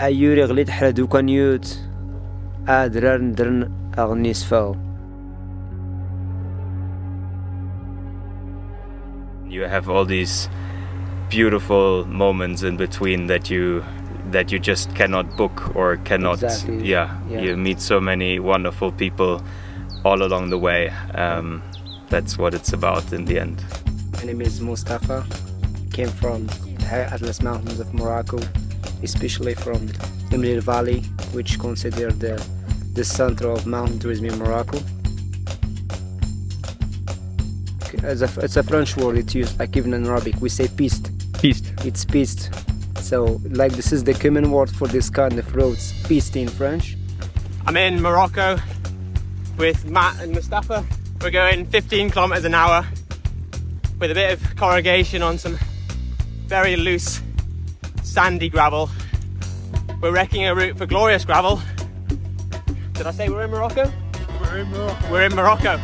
أيوري غليت حردو كانيوت آدرار ندرن أغني سفاو You have all these beautiful moments in between that you that you just cannot book or cannot Exactly. yeah, Yeah. you meet so many wonderful people all along the way um, that's what it's about in the end My name is Mustafa. Came from the high Atlas Mountains of Morocco, especially from the Imlil Valley, which considered the, the center of mountain tourism in Morocco. As a, it's a French word, it's used like even in Arabic, we say piste. Piste. It's piste. So, like, this is the common word for this kind of roads, piste in French. I'm in Morocco with Matt and Mustafa. We're going 15 kilometers an hour with a bit of corrugation on some very loose sandy gravel. We're wrecking a route for glorious gravel. Did I say we're in Morocco? We're in Morocco. We're in Morocco.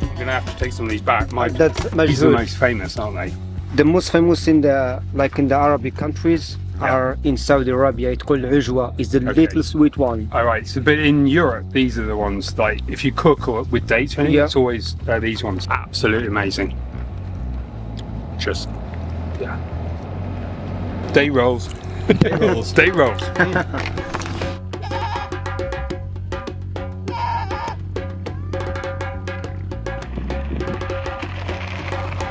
I'm gonna have to take some of these back. My, That's these are the most famous, aren't they? The most famous in the like in the Arabic countries Yeah. Are in Saudi Arabia. It's called Ajwa. It's the Okay. little sweet one. All right. So, but in Europe, these are the ones like if you cook or with dates, or anything, Yeah. it's always uh, these ones. Absolutely amazing. Just yeah. Day rolls. Day rolls. Day rolls.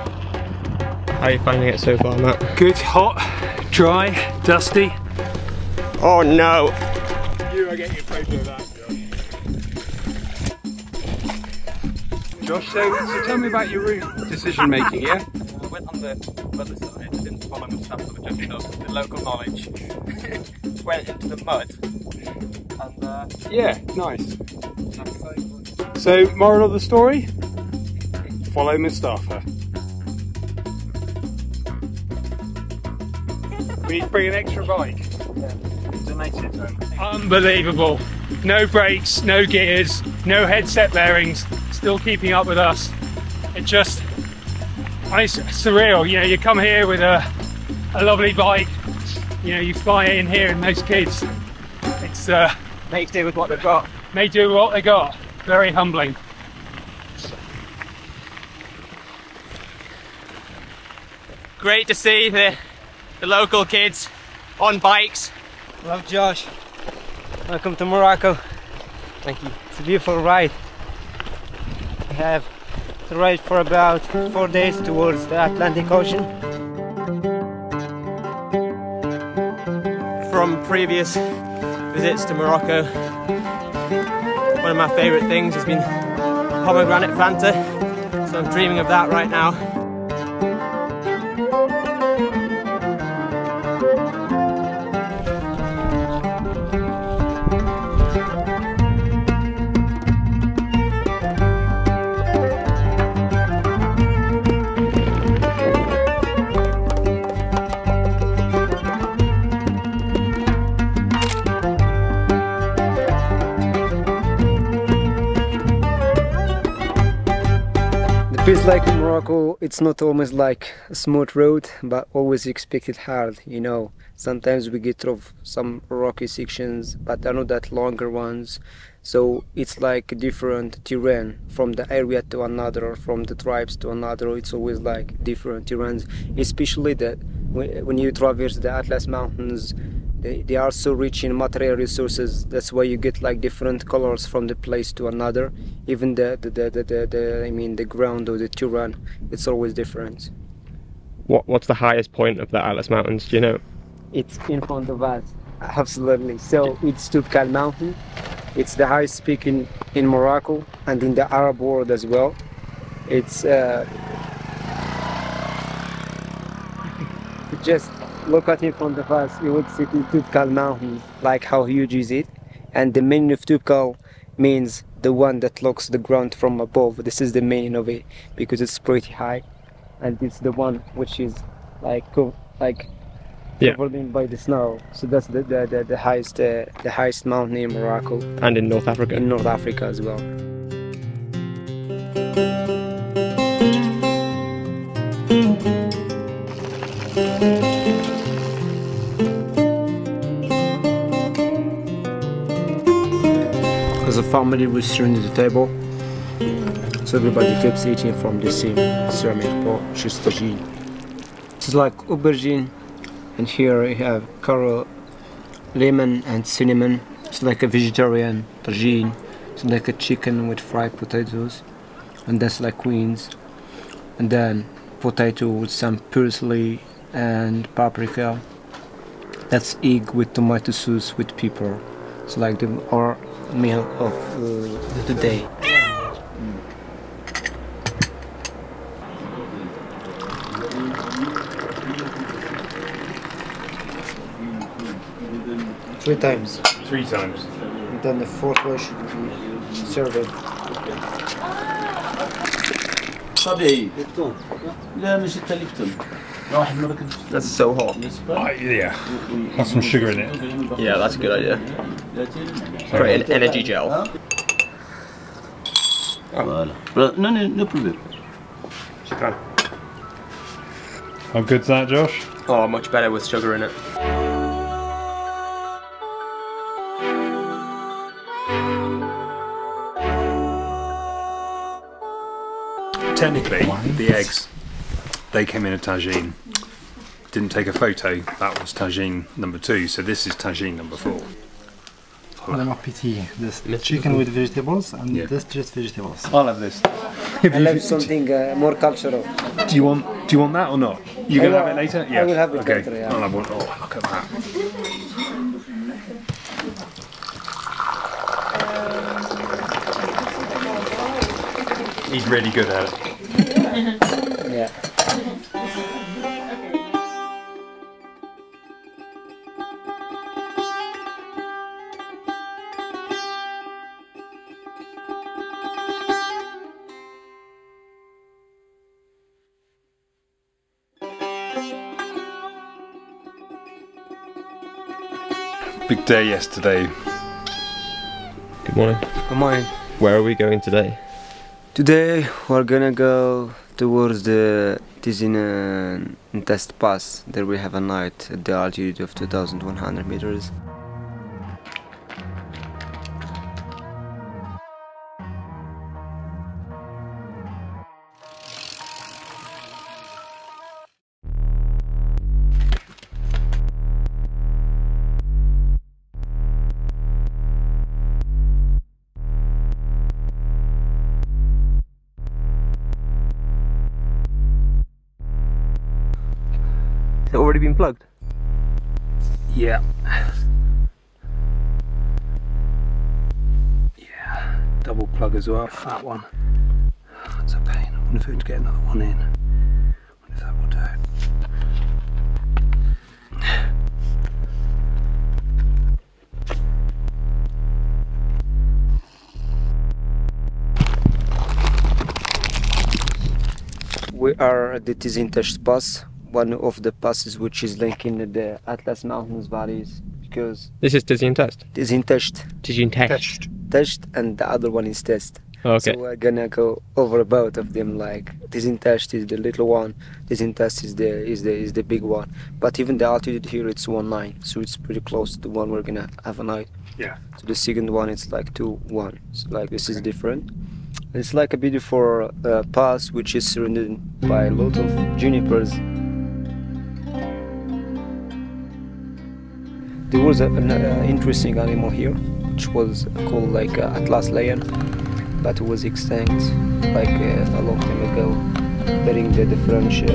How are you finding it so far, Matt? Good, hot, dry, dusty. Oh no! You are getting a photo of that, Josh. Josh, so, so tell me about your route decision making, yeah? I went on the other side, didn't follow myself, but just took the local knowledge. went into the mud, and uh, Yeah, nice. so So, moral of the story? Follow Mustafa. We need to bring an extra bike. Donate it to. Unbelievable. No brakes, no gears, no headset bearings, still keeping up with us. It just, it's surreal. You know, you come here with a, a lovely bike, you know, you fly in here and those kids, it's uh, Make do with what they've got. they do what they got. Very humbling. Great to see the, the local kids on bikes. Love Josh. Welcome to Morocco. Thank you. It's a beautiful ride. We have to ride for about four days towards the Atlantic Ocean. From previous visits to Morocco, one of my favourite things has been pomegranate Fanta, so I'm dreaming of that right now. Like in Morocco, it's not always like a smooth road, but always expected hard, you know. Sometimes we get through some rocky sections, but they're not that longer ones. So it's like different terrain from the area to another, or from the tribes to another. It's always like different terrains, especially that when you traverse the Atlas Mountains, they, they are so rich in material resources. That's why you get like different colors from the place to another. Even the the, the, the, the, the I mean the ground or the terrain, it's always different. What What's the highest point of the Atlas Mountains? Do you know? It's in front of us. Absolutely. So it's Toubkal Mountain. It's the highest peak in, in Morocco and in the Arab world as well. It's uh, just look at in front of us. You would see the Toubkal Mountain, like how huge is it? And the meaning of Toubkal means the one that looks the ground from above. This is the meaning of it because it's pretty high, and it's the one which is like co- like Yeah. covered in by the snow. So that's the the, the, the highest uh, the highest mountain in Morocco, And in North Africa. in North Africa as well. Family, we surrounded the table, so everybody keeps eating from the same ceramic pot, just tagine. It's like aubergine, and here we have coral, lemon, and cinnamon. It's like a vegetarian tagine. It's like a chicken with fried potatoes, and that's like queens. And then potato with some parsley and paprika. That's egg with tomato sauce with pepper. It's like the our meal of uh, the day. Three times. Three times. And then the fourth one should be served. طبيعي لا مش انت ليبتون واحد مركز That's so hot. Oh, yeah. Have some sugar in it. Yeah, that's a good idea. Create an energy gel. Voilà. Voilà. No, no, no problem. How good's that, Josh? Oh, much better with sugar in it. Technically, the eggs, they came in a tagine. Didn't take a photo, that was tagine number two, so this is tagine number four. Bon appétit. This chicken with vegetables and Yeah. this just vegetables. All of have this. I love something uh, more cultural. Do you want do you want that or not? You I gonna have it later? Yeah. I will have it okay. later, yeah. I'll have one. Oh, look at that. He's really good at it. Big day yesterday. Good morning. Good morning. Where are we going today? Today we're gonna go towards the Tizin uh, Test Pass. There we have a night at the altitude of 2100 meters. Been plugged? Yeah. Yeah. Double plug as well. That one. That's a pain. I wonder if we could get another one in. wonder if that will do. We are at the Tizin Test Pass, one of the passes which is linking the Atlas Mountains valleys because This is Tizian test. Tizin Test, Tizian test. Test and the other one is Test. Okay. So we're gonna go over both of them. Like Tizin Test is the little one, Tizin Test is the is the is the big one. But even the altitude here it's one nine, so it's pretty close to the one we're gonna have a night. Yeah. So the second one it's like two one. So like this is different. It's like a beautiful uh, pass which is surrounded by a lot of junipers. There was an uh, interesting animal here, which was called like uh, Atlas lion, but it was extinct like uh, a long time ago, during the, the French, uh,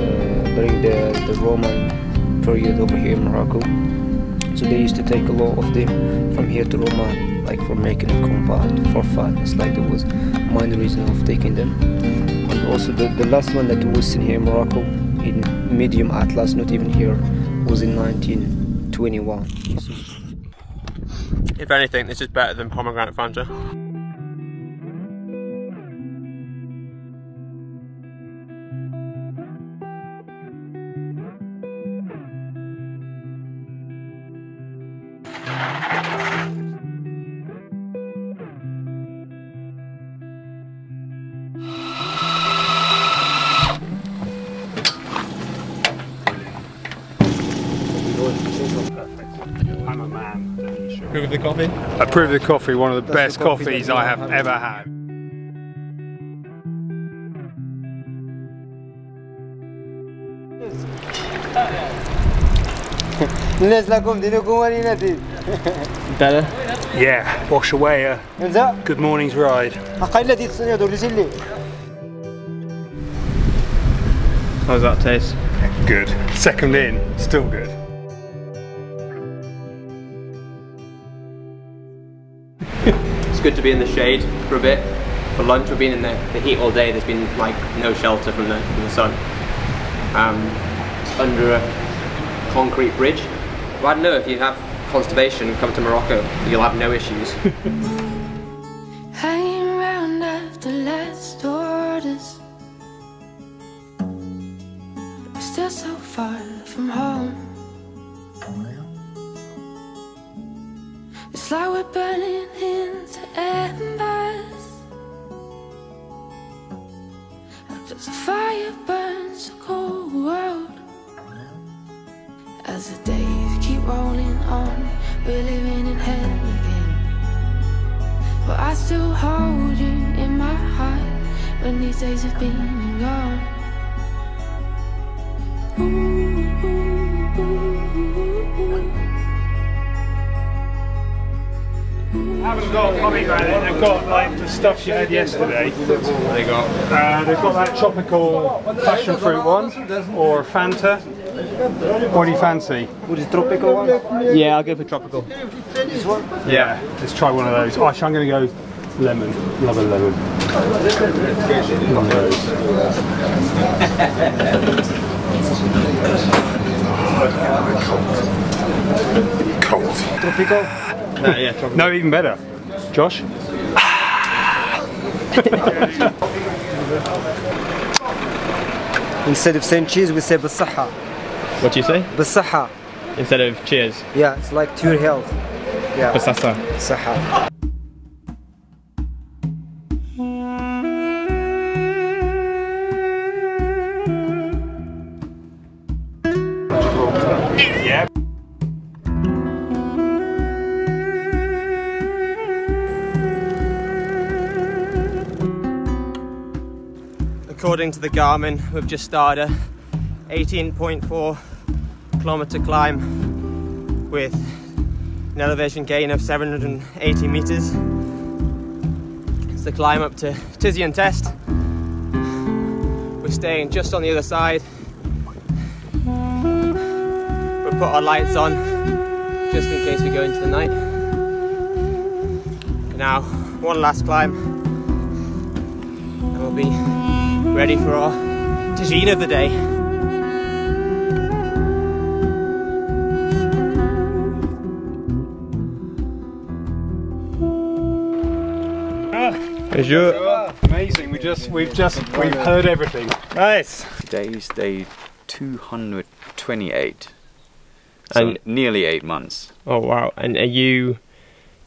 during the, the Roman period over here in Morocco. So they used to take a lot of them from here to Roma, like for making a compound for fun. It's like there was main reason of taking them. And also the, the last one that was seen here in Morocco, in medium atlas, not even here, was in 1921. If anything, this is better than pomegranate Fanta. Privy Coffee, one of the best the coffee coffees I have ever had. Better? Yeah, wash away uh, a good morning's ride. How's that taste? Good. Second in, still good. Good to be in the shade for a bit. For lunch, we've been in the, the heat all day. There's been like no shelter from the from the sun. Um, under a concrete bridge. Well, I don't know if you have constipation, come to Morocco. You'll have no issues. Hanging around after last orders. We're still so far from home. It's like we're burning into embers. As the fire burns the cold world. As the days keep rolling on, we're living in hell again. But I still hold you in my heart when these days have been gone. Haven't got pomegranate, they've got like the stuff you had yesterday. they got Uh, they've got that tropical passion fruit one, or Fanta. What do you fancy? What is tropical one? Yeah, I'll go for tropical. This one? Yeah, let's try one of those. Oh, actually, I'm going to go lemon. Love a lemon. Love those. Cold. Tropical? No, even better. Josh? Instead of saying cheers, we say basaha. What do you say? Basaha. Instead of cheers? Yeah, it's like to your health. Yeah. Basaha. Basaha. According to the Garmin, we've just started a 18.4 kilometer climb with an elevation gain of 780 meters. It's the climb up to Tizian Test. We're staying just on the other side. We'll put our lights on just in case we go into the night. Now, one last climb and we'll be ready for our tagine of the day. Bonjour. Amazing. We just, we've just, we've heard everything. Nice. Today's day 228. So And- nearly eight months. Oh wow! And are you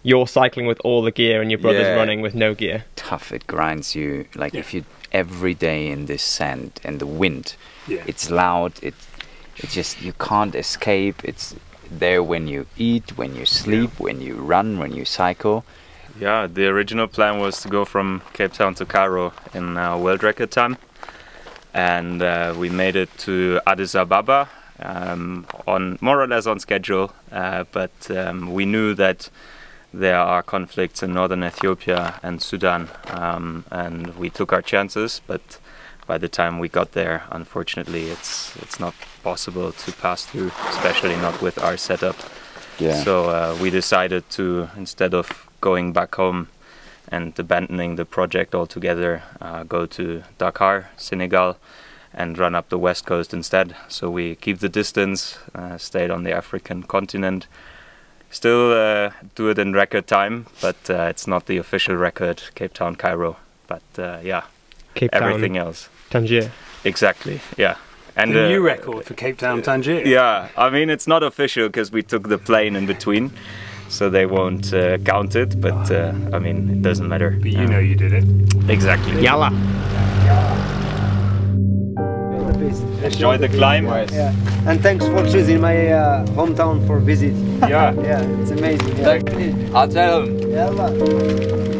you're cycling with all the gear, and your brother's Yeah. running with no gear? Tough, it grinds you. Like if you every day in this sand and the wind, Yeah. it's loud. It, it just you can't escape. It's there when you eat, when you sleep, when you run, when you cycle. Yeah, the original plan was to go from Cape Town to Cairo in uh, world record time, and uh, we made it to Addis Ababa um, on more or less on schedule. Uh, but um, we knew that there are conflicts in northern Ethiopia and Sudan, um, and we took our chances. But by the time we got there, unfortunately, it's it's not possible to pass through, especially not with our setup. Yeah. So uh, we decided to, instead of going back home and abandoning the project altogether, uh, go to Dakar, Senegal, and run up the west coast instead. So we keep the distance, uh, stayed on the African continent. Still uh, do it in record time, but uh, it's not the official record, Cape Town, Cairo. But uh, yeah, Cape everything else. Tangier. Exactly, yeah. And The uh, new record for Cape Town, Tangier. yeah, I mean it's not official because we took the plane in between, so they won't uh, count it. But uh, I mean it doesn't matter. But you know you did it. Exactly. Yalla. Least. Enjoy the climb. Yeah. And thanks for choosing my uh, hometown for visit. Yeah. Yeah, it's amazing. Yeah. I'll tell him. Yalla.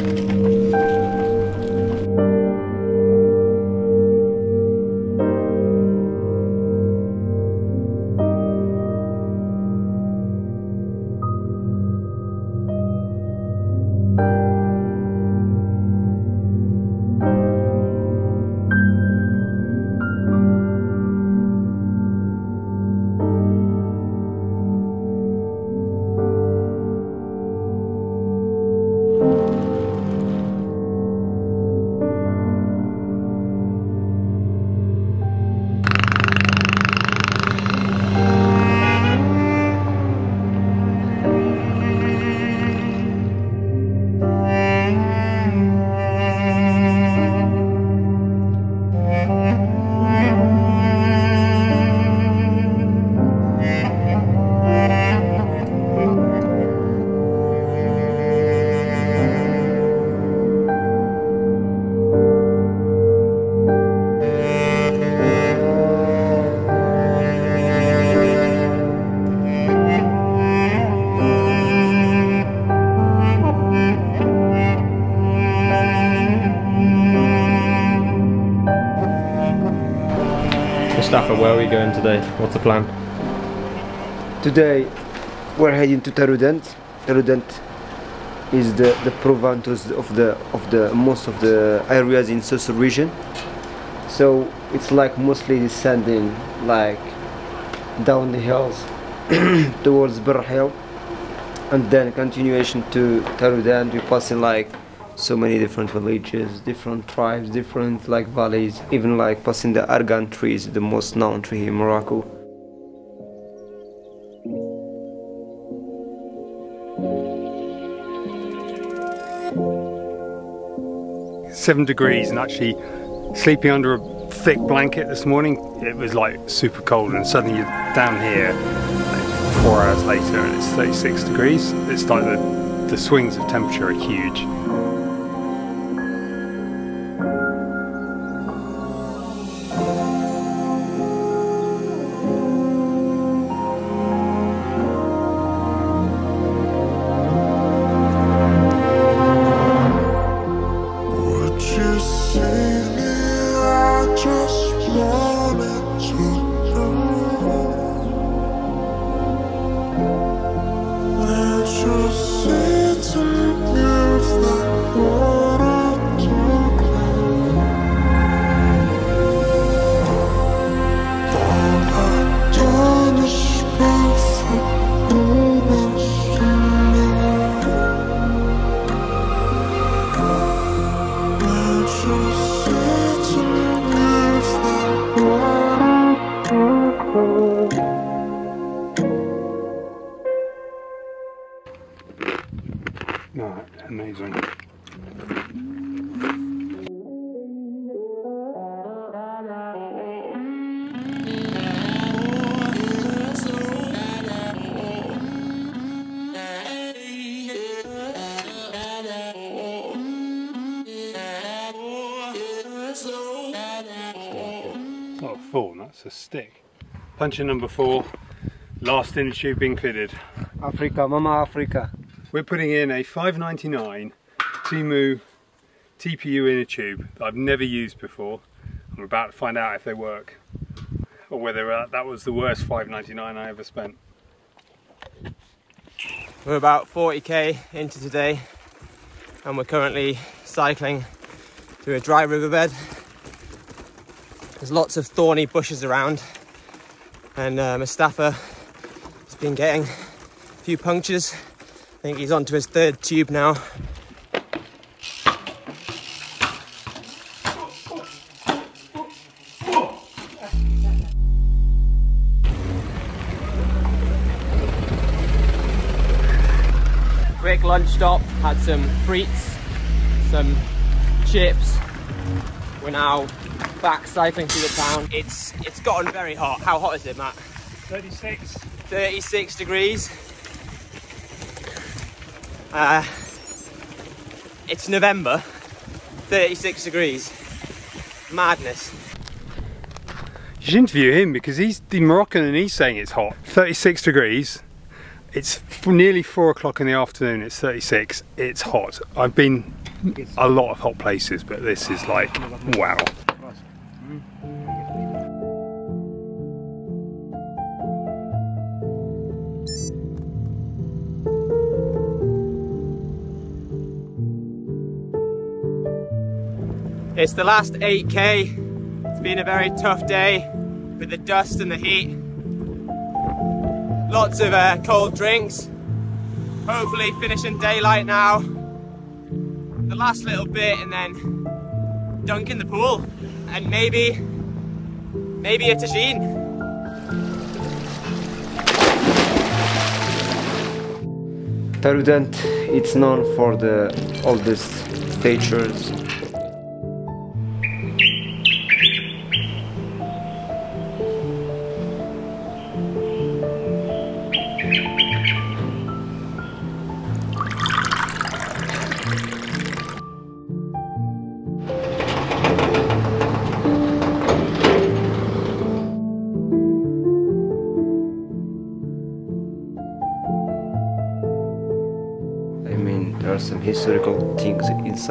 What's the plan? Today we're heading to Taroudant. Taroudant is the the province of the of the most of the areas in Souss region. So it's like mostly descending like down the hills towards Barra Hill and then continuation to Taroudant. We're passing like so many different villages, different tribes, different like valleys, even like passing the argan trees, the most known tree in Morocco. Seven degrees and actually sleeping under a thick blanket this morning it was like super cold and suddenly you're down here four hours later and it's 36 degrees. It's like the, the swings of temperature are huge no, amazing not that's a stick. Puncher number four, last inner tube included. Africa, Mama Africa. We're putting in a 599 Temu TPU inner tube that I've never used before. I'm about to find out if they work or whether uh, that was the worst 599 I ever spent. We're about 40k into today and we're currently cycling through a dry riverbed. There's lots of thorny bushes around and uh, Mustafa has been getting a few punctures. I think he's onto his third tube now. Quick lunch stop, had some frites, some chips. We're now back cycling through the town. It's it's gotten very hot. How hot is it, Matt? 36. 36 degrees. Uh, it's November, 36 degrees. Madness. You should interview him because he's the Moroccan and he's saying it's hot. 36 degrees. It's nearly four o'clock in the afternoon. It's 36. It's hot. I've been a lot of hot places, but this is like wow. It's the last 8k. It's been a very tough day with the dust and the heat. Lots of uh, cold drinks. Hopefully finishing daylight now. The last little bit and then dunk in the pool. And maybe, maybe a tagine. Taroudant, it's known for the oldest features.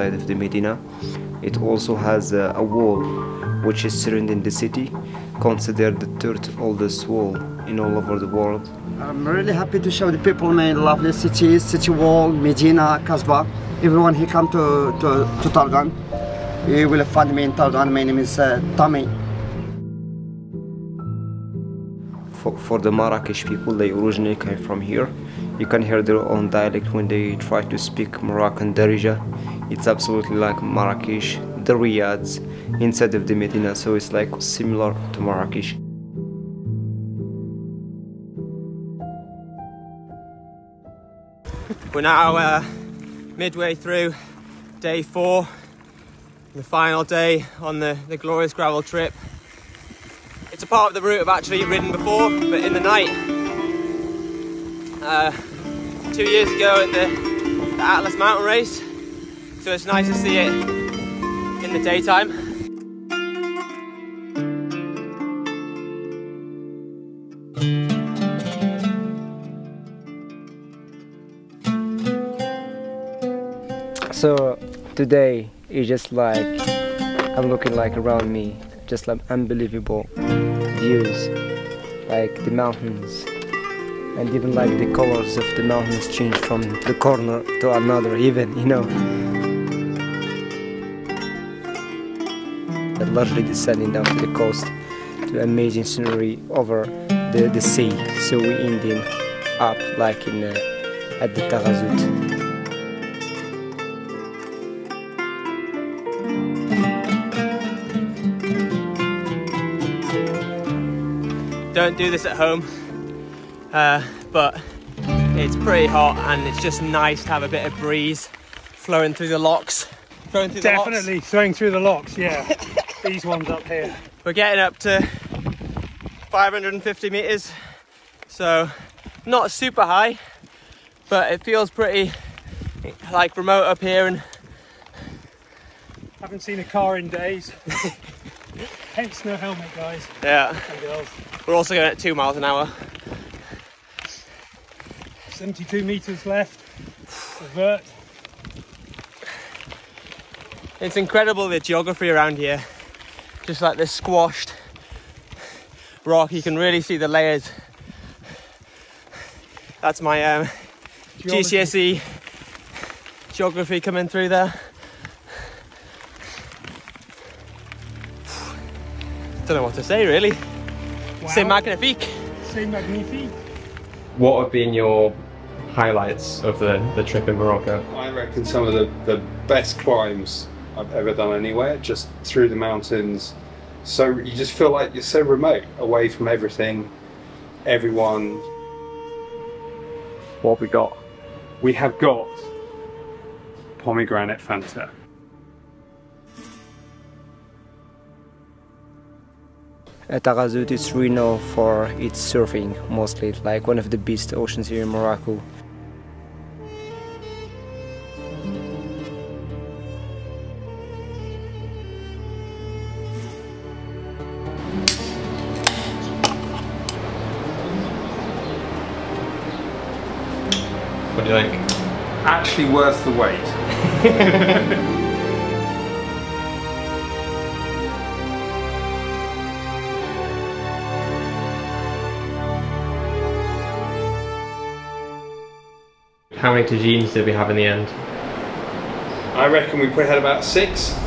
Inside of the Medina. It also has a, a wall which is surrounding the city, considered the third oldest wall in all over the world. I'm really happy to show the people my lovely city, city wall, Medina, Kasbah. Everyone here come to, to, to Targan. You will find me in Targan. My name is uh, Tommy. For, for the Marrakesh people, they originally came from here. You can hear their own dialect when they try to speak Moroccan Darija. It's absolutely like Marrakesh, the Riad, inside of the Medina, so it's like similar to Marrakesh. We're now uh, midway through day four, the final day on the, the glorious gravel trip. It's a part of the route I've actually ridden before, but in the night. Uh, two years ago at the, the Atlas Mountain Race, so it's nice to see it in the daytime. So today is just like I'm looking like around me, just like unbelievable views, like the mountains, and even like the colors of the mountains change from the corner to another, even you know. Largely descending down to the coast to amazing scenery over the, the sea. So we ending up like in uh, at the Taghazout. Don't do this at home, uh, but it's pretty hot and it's just nice to have a bit of breeze flowing through the locks. Flowing through the locks. Definitely throwing through the locks, yeah. These ones up here. We're getting up to 550 meters, so not super high, but it feels pretty like remote up here and Haven't seen a car in days. Hence no helmet, guys yeah. We're also going at two miles an hour. 72 meters left. It's incredible the geography around here. Just like this squashed rock, you can really see the layers. That's my um, Geology. GCSE geography coming through there. Don't know what to say really. C'est magnifique. C'est magnifique. What have been your highlights of the, the trip in Morocco? I reckon some of the, the best climbs I've ever done anywhere, just through the mountains. So you just feel like you're so remote, away from everything, everyone. What have we got? We have got pomegranate Fanta. Taghazout is renowned for its surfing, mostly like one of the best oceans here in Morocco. Actually worth the wait. How many tagines did we have in the end? I reckon we probably had about six.